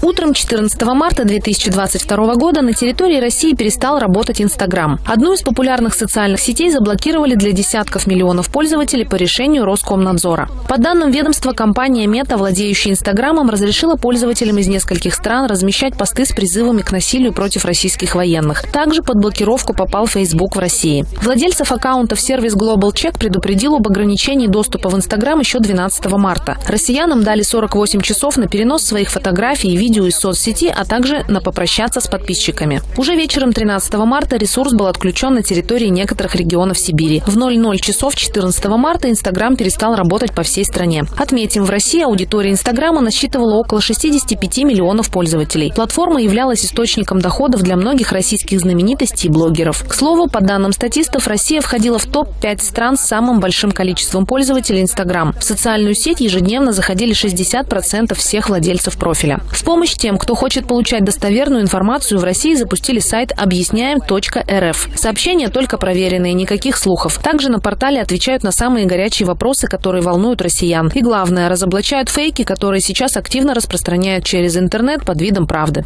Утром 14 марта 2022 года на территории России перестал работать Инстаграм. Одну из популярных социальных сетей заблокировали для десятков миллионов пользователей по решению Роскомнадзора. По данным ведомства, компания Мета, владеющая Инстаграмом, разрешила пользователям из нескольких стран размещать посты с призывами к насилию против российских военных. Также под блокировку попал Facebook в России. Владельцев аккаунтов сервис Global Check предупредил об ограничении доступа в Инстаграм еще 12 марта. Россиянам дали 48 часов на перенос своих фотографий и видео видео из соцсети, а также на попрощаться с подписчиками. Уже вечером 13 марта ресурс был отключен на территории некоторых регионов Сибири. В 00 часов 14 марта Инстаграм перестал работать по всей стране. Отметим, в России аудитория Инстаграма насчитывала около 65 миллионов пользователей. Платформа являлась источником доходов для многих российских знаменитостей и блогеров. К слову, по данным статистов, Россия входила в топ-5 стран с самым большим количеством пользователей Инстаграм. В социальную сеть ежедневно заходили 60% всех владельцев профиля. В помощь тем, кто хочет получать достоверную информацию, в России запустили сайт объясняем.рф. Сообщения только проверенные, никаких слухов. Также на портале отвечают на самые горячие вопросы, которые волнуют россиян. И главное, разоблачают фейки, которые сейчас активно распространяют через интернет под видом правды.